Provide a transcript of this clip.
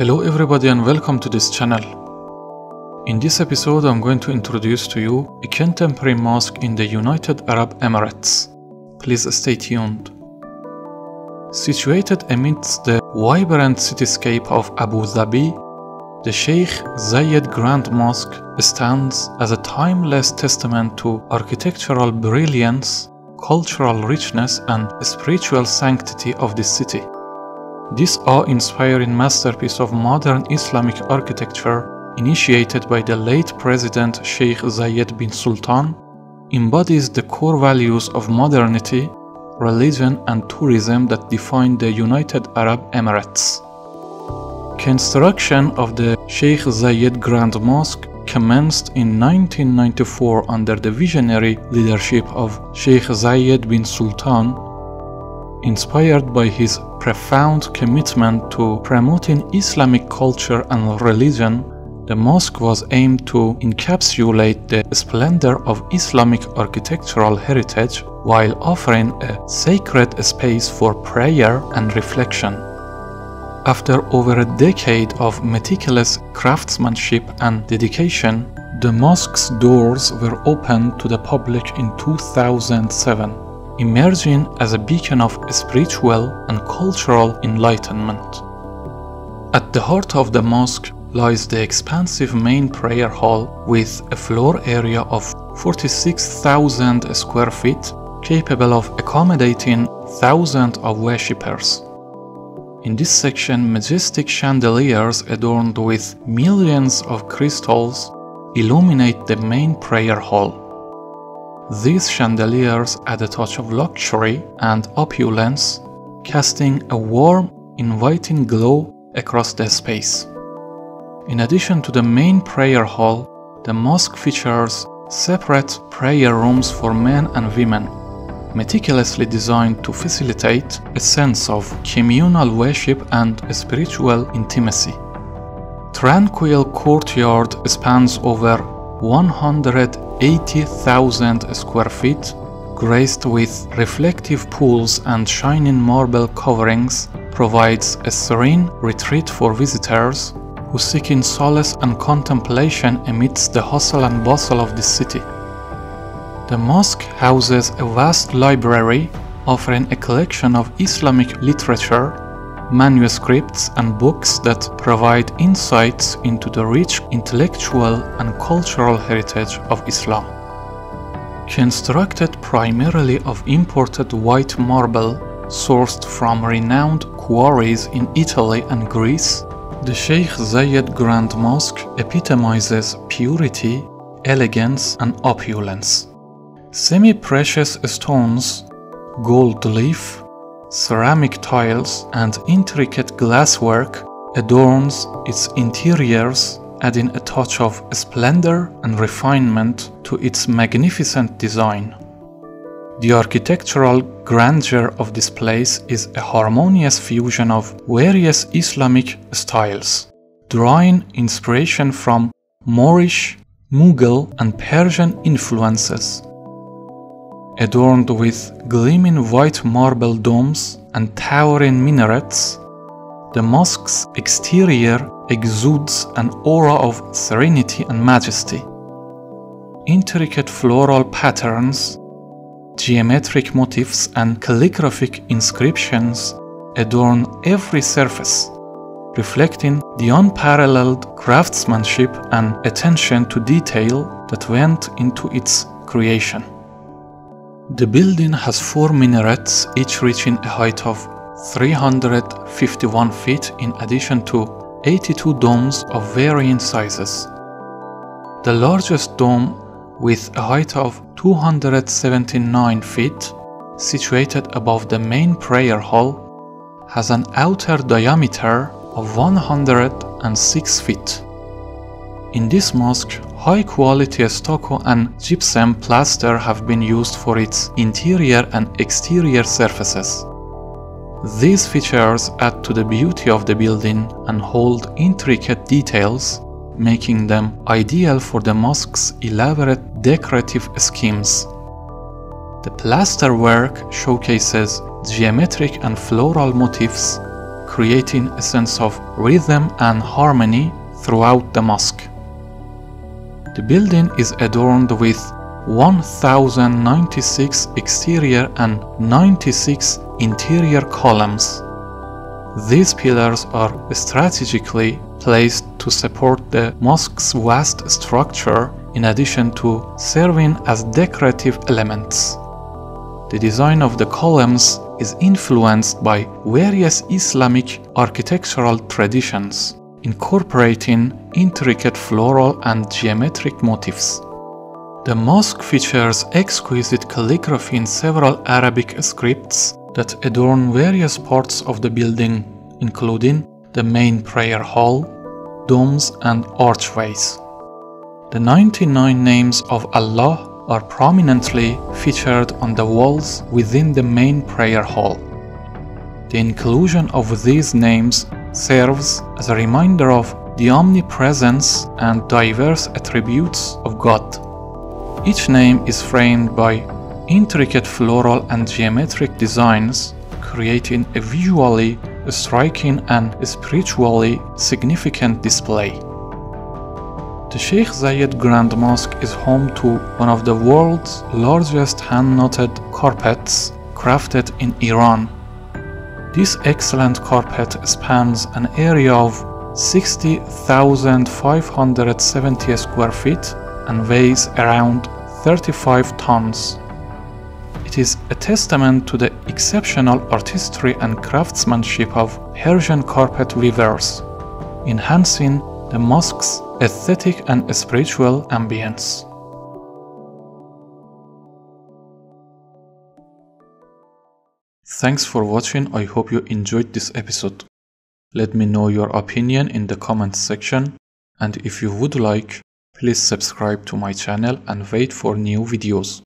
Hello everybody and welcome to this channel. In this episode I'm going to introduce to you a contemporary mosque in the United Arab Emirates. Please stay tuned. Situated amidst the vibrant cityscape of Abu Dhabi, the Sheikh Zayed Grand Mosque stands as a timeless testament to architectural brilliance, cultural richness and spiritual sanctity of this city. This awe-inspiring masterpiece of modern Islamic architecture, initiated by the late President Sheikh Zayed bin Sultan, embodies the core values of modernity, religion and tourism that define the United Arab Emirates. Construction of the Sheikh Zayed Grand Mosque commenced in 1994 under the visionary leadership of Sheikh Zayed bin Sultan Inspired by his profound commitment to promoting Islamic culture and religion, the mosque was aimed to encapsulate the splendor of Islamic architectural heritage while offering a sacred space for prayer and reflection. After over a decade of meticulous craftsmanship and dedication, the mosque's doors were opened to the public in 2007 emerging as a beacon of spiritual and cultural enlightenment. At the heart of the mosque lies the expansive main prayer hall with a floor area of 46,000 square feet capable of accommodating thousands of worshippers. In this section, majestic chandeliers adorned with millions of crystals illuminate the main prayer hall. These chandeliers add a touch of luxury and opulence, casting a warm, inviting glow across the space. In addition to the main prayer hall, the mosque features separate prayer rooms for men and women, meticulously designed to facilitate a sense of communal worship and spiritual intimacy. Tranquil courtyard spans over 180,000 square feet, graced with reflective pools and shining marble coverings, provides a serene retreat for visitors who seek in solace and contemplation amidst the hustle and bustle of the city. The mosque houses a vast library offering a collection of Islamic literature manuscripts and books that provide insights into the rich intellectual and cultural heritage of Islam. Constructed primarily of imported white marble sourced from renowned quarries in Italy and Greece, the Sheikh Zayed Grand Mosque epitomizes purity, elegance and opulence. Semi-precious stones, gold leaf, ceramic tiles and intricate glasswork adorns its interiors adding a touch of splendor and refinement to its magnificent design. The architectural grandeur of this place is a harmonious fusion of various Islamic styles, drawing inspiration from Moorish, Mughal and Persian influences adorned with gleaming white marble domes and towering minarets, the mosque's exterior exudes an aura of serenity and majesty. Intricate floral patterns, geometric motifs and calligraphic inscriptions adorn every surface, reflecting the unparalleled craftsmanship and attention to detail that went into its creation. The building has four minarets, each reaching a height of 351 feet in addition to 82 domes of varying sizes. The largest dome, with a height of 279 feet, situated above the main prayer hall, has an outer diameter of 106 feet. In this mosque, high quality stucco and gypsum plaster have been used for its interior and exterior surfaces. These features add to the beauty of the building and hold intricate details, making them ideal for the mosque's elaborate decorative schemes. The plaster work showcases geometric and floral motifs creating a sense of rhythm and harmony throughout the mosque. The building is adorned with 1096 exterior and 96 interior columns. These pillars are strategically placed to support the mosque's vast structure in addition to serving as decorative elements. The design of the columns is influenced by various Islamic architectural traditions, incorporating intricate floral and geometric motifs. The mosque features exquisite calligraphy in several Arabic scripts that adorn various parts of the building, including the main prayer hall, domes, and archways. The 99 names of Allah are prominently featured on the walls within the main prayer hall. The inclusion of these names serves as a reminder of the omnipresence and diverse attributes of God. Each name is framed by intricate floral and geometric designs, creating a visually striking and spiritually significant display. The Sheikh Zayed Grand Mosque is home to one of the world's largest hand-knotted carpets crafted in Iran. This excellent carpet spans an area of 60,570 square feet and weighs around 35 tons. It is a testament to the exceptional artistry and craftsmanship of Persian carpet weavers, enhancing the mosque's aesthetic and spiritual ambience. Thanks for watching, I hope you enjoyed this episode. Let me know your opinion in the comments section and if you would like, Please subscribe to my channel and wait for new videos.